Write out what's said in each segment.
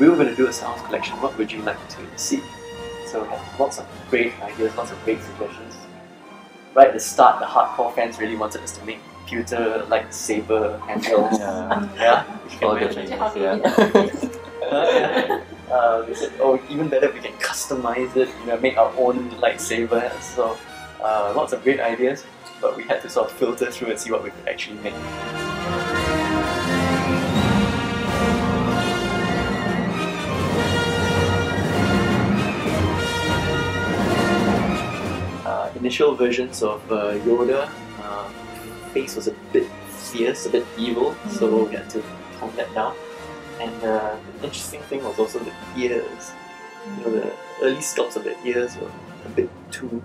we were going to do a Star Wars collection, what would you like to see? So we had lots of great ideas, lots of great suggestions. Right at the start, the hardcore fans really wanted us to make pewter lightsaber handles. Yeah. yeah, if you can All the imagine. changes, yeah. uh, they said, oh, even better, we can customize it, you know, make our own lightsaber. So, uh, lots of great ideas, but we had to sort of filter through and see what we could actually make. Initial versions of uh, Yoda, uh, face was a bit fierce, a bit evil, so we had to tone that down. And uh, the interesting thing was also the ears. You know, the early sculpts of the ears were a bit too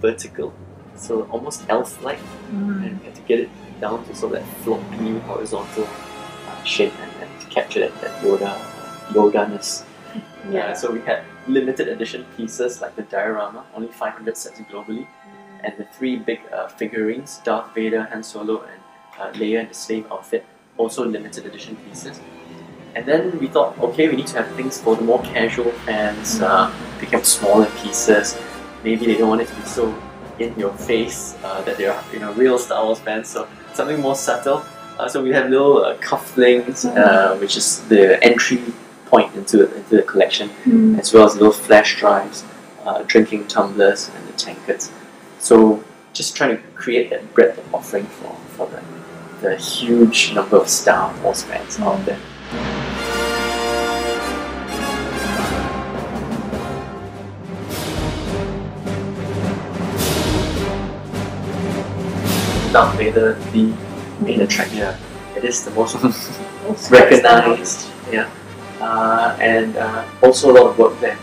vertical, so almost elf-like, and we had to get it down to sort of that floppy, horizontal uh, shape and, and to capture that, that Yoda, Yoda-ness. Uh, so we had limited edition pieces like the diorama, only 500 sets globally, and the three big uh, figurines, Darth Vader, Han Solo, and uh, Leia in the slave outfit, also limited edition pieces. And then we thought, okay, we need to have things for the more casual fans, uh, become smaller pieces. Maybe they don't want it to be so in your face uh, that they're you know real Star Wars fans, so something more subtle. Uh, so we have little uh, cufflinks, uh, which is the entry point into, into the collection, hmm. as well as little flash drives, uh, drinking tumblers, and the tankards. So just trying to create that breadth of offering for, for the, the huge number of Star Wars fans out hmm. there. Darth Vader, the main attraction. Yeah. It is the most recognized, yeah, and uh, also a lot of work there.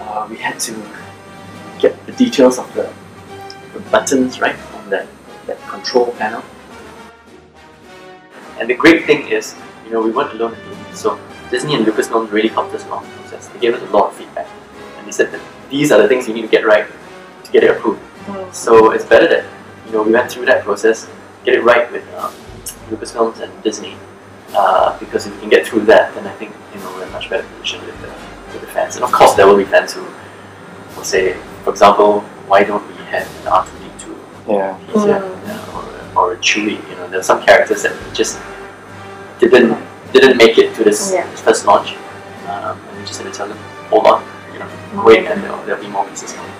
Uh, we had to get the details of the, the buttons right on that, that control panel. And the great thing is, you know, we weren't alone in doing. So Disney and Lucasfilm really helped us along the process. They gave us a lot of feedback, and they said that these are the things you need to get right to get it approved. So it's better that you know we went through that process, get it right with um, Lucasfilms and Disney, uh, because if we can get through that, then I think you know we're in a much better position with the, with the fans. And of course, there will be fans who will say, for example, why don't we have an R two D two Yeah. piece here, yeah, or, or a Chewie? You know, there are some characters that just didn't didn't make it to this, Yeah. this first launch, um, and we just had to tell them, hold on, you know, wait, and there'll, there'll be more pieces coming.